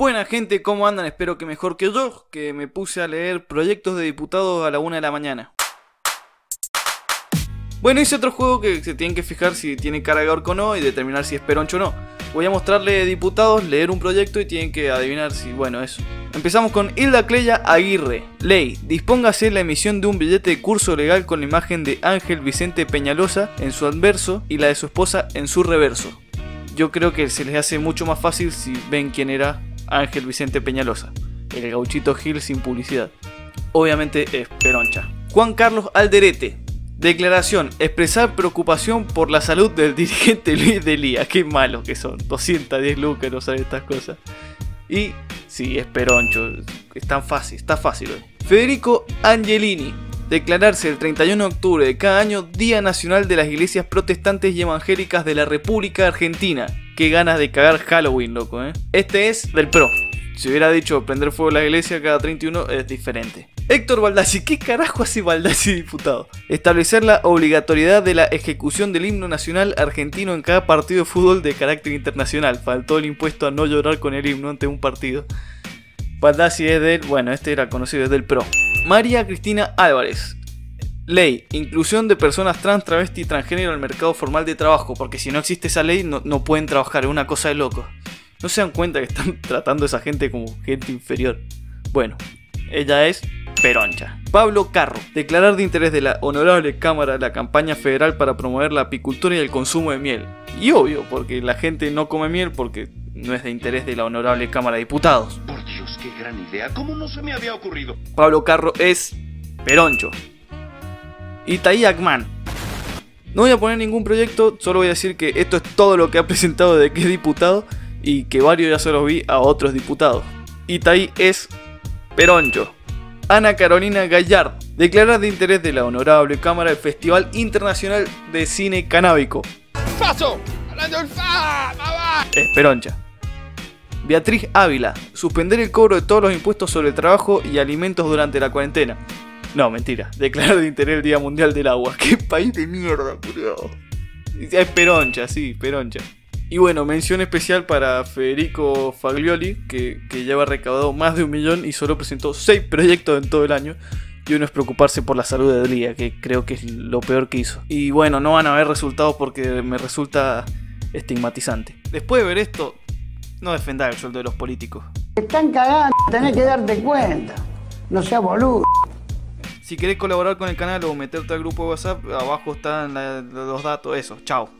Buena gente, ¿cómo andan? Espero que mejor que yo, que me puse a leer proyectos de diputados a la una de la mañana. Bueno, hice otro juego que se tienen que fijar si tiene orco o no y determinar si es peroncho o no. Voy a mostrarle diputados, leer un proyecto y tienen que adivinar si, bueno, eso. Empezamos con Hilda Cleya Aguirre. Ley. Dispóngase la emisión de un billete de curso legal con la imagen de Ángel Vicente Peñalosa en su adverso y la de su esposa en su reverso. Yo creo que se les hace mucho más fácil si ven quién era Ángel Vicente Peñalosa. El gauchito Gil sin publicidad. Obviamente es peroncha. Juan Carlos Alderete. Declaración, expresar preocupación por la salud del dirigente Luis Delía. Qué malos que son. 210 lucas no estas cosas. Y sí, es peroncho. Es tan fácil, está fácil. hoy. Federico Angelini. Declararse el 31 de octubre de cada año Día Nacional de las Iglesias Protestantes y Evangélicas de la República Argentina. Qué ganas de cagar Halloween, loco, ¿eh? Este es del pro. Si hubiera dicho prender fuego a la iglesia cada 31 es diferente. Héctor Baldassi, ¿qué carajo hace Baldassi diputado? Establecer la obligatoriedad de la ejecución del himno nacional argentino en cada partido de fútbol de carácter internacional. Faltó el impuesto a no llorar con el himno ante un partido. Baldassi es del, bueno, este era conocido, es del PRO. María Cristina Álvarez. Ley, inclusión de personas trans, travesti y transgénero en el mercado formal de trabajo, porque si no existe esa ley no, no pueden trabajar, es una cosa de loco. No se dan cuenta que están tratando a esa gente como gente inferior. Bueno, ella es Peroncha. Pablo Carro. Declarar de interés de la Honorable Cámara la campaña federal para promover la apicultura y el consumo de miel. Y obvio, porque la gente no come miel porque no es de interés de la Honorable Cámara de Diputados. Por Dios, qué gran idea. ¿Cómo no se me había ocurrido? Pablo Carro es Peroncho. Itaí Akman. No voy a poner ningún proyecto, solo voy a decir que esto es todo lo que ha presentado de que es diputado y que varios ya se los vi a otros diputados. Itaí es Peroncho. Ana Carolina Gallard. Declarar de interés de la Honorable Cámara del Festival Internacional de Cine Canábico. ¡Paso! ¡Hablando del fa! ¡Mamá! Es Peroncha. Beatriz Ávila. Suspender el cobro de todos los impuestos sobre el trabajo y alimentos durante la cuarentena. No, mentira. Declarar de interés el Día Mundial del Agua. ¡Qué país de mierda, culiao! Es Peroncha, sí, Peroncha. Y bueno, mención especial para Federico Faglioli, que, que lleva recaudado más de un millón y solo presentó 6 proyectos en todo el año. Y uno es preocuparse por la salud de Delía, que creo que es lo peor que hizo. Y bueno, no van a haber resultados porque me resulta estigmatizante. Después de ver esto, no defendar el sueldo de los políticos. Están cagando, tenés que darte cuenta. No seas boludo. Si querés colaborar con el canal o meterte al grupo de WhatsApp, abajo están los datos. Eso, chao.